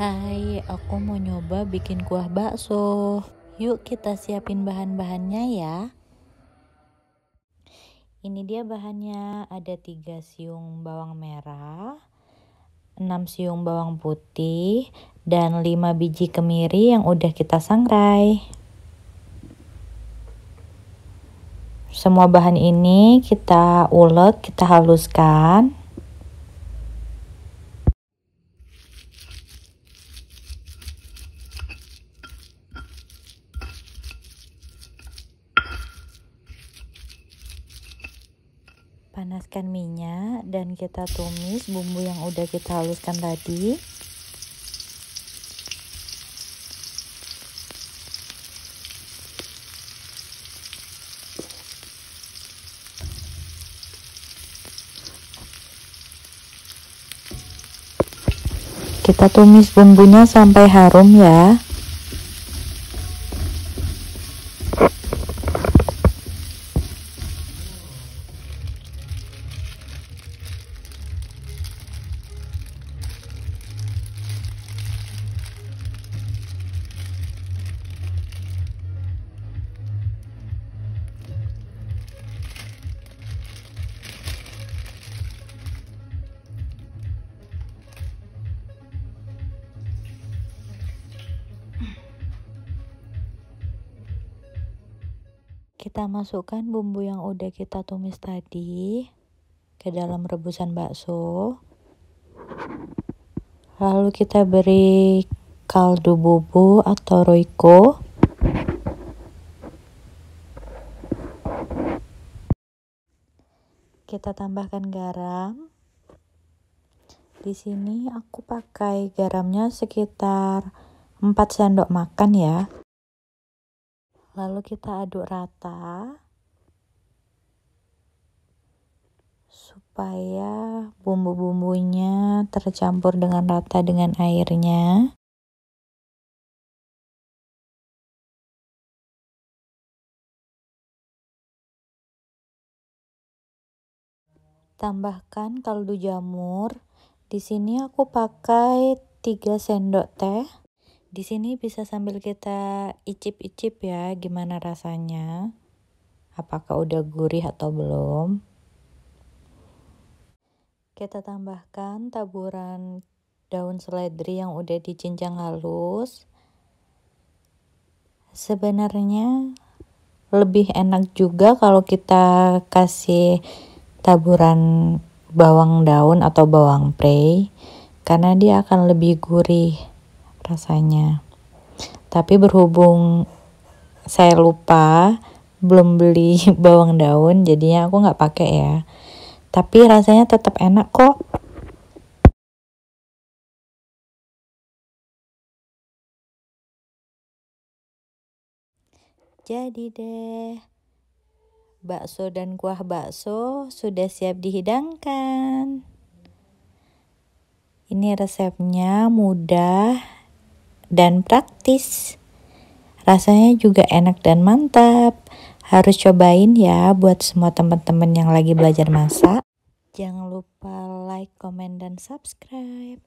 Hai, aku mau nyoba bikin kuah bakso. Yuk kita siapin bahan-bahannya ya. Ini dia bahannya, ada 3 siung bawang merah, 6 siung bawang putih, dan 5 biji kemiri yang udah kita sangrai. Semua bahan ini kita ulek, kita haluskan. Panaskan minyak dan kita tumis bumbu yang udah kita haluskan tadi. Kita tumis bumbunya sampai harum ya kita masukkan bumbu yang udah kita tumis tadi ke dalam rebusan bakso. Lalu kita beri kaldu bubu atau roiko. Kita tambahkan garam. Di sini aku pakai garamnya sekitar 4 sendok makan ya lalu kita aduk rata supaya bumbu-bumbunya tercampur dengan rata dengan airnya. Tambahkan kaldu jamur. Di sini aku pakai 3 sendok teh di sini bisa sambil kita icip-icip ya gimana rasanya. Apakah udah gurih atau belum? Kita tambahkan taburan daun seledri yang udah dicincang halus. Sebenarnya lebih enak juga kalau kita kasih taburan bawang daun atau bawang prei karena dia akan lebih gurih rasanya. Tapi berhubung saya lupa belum beli bawang daun, jadinya aku nggak pakai ya. Tapi rasanya tetap enak kok. Jadi deh, bakso dan kuah bakso sudah siap dihidangkan. Ini resepnya mudah dan praktis. Rasanya juga enak dan mantap. Harus cobain ya buat semua teman-teman yang lagi belajar masak. Jangan lupa like, comment, dan subscribe.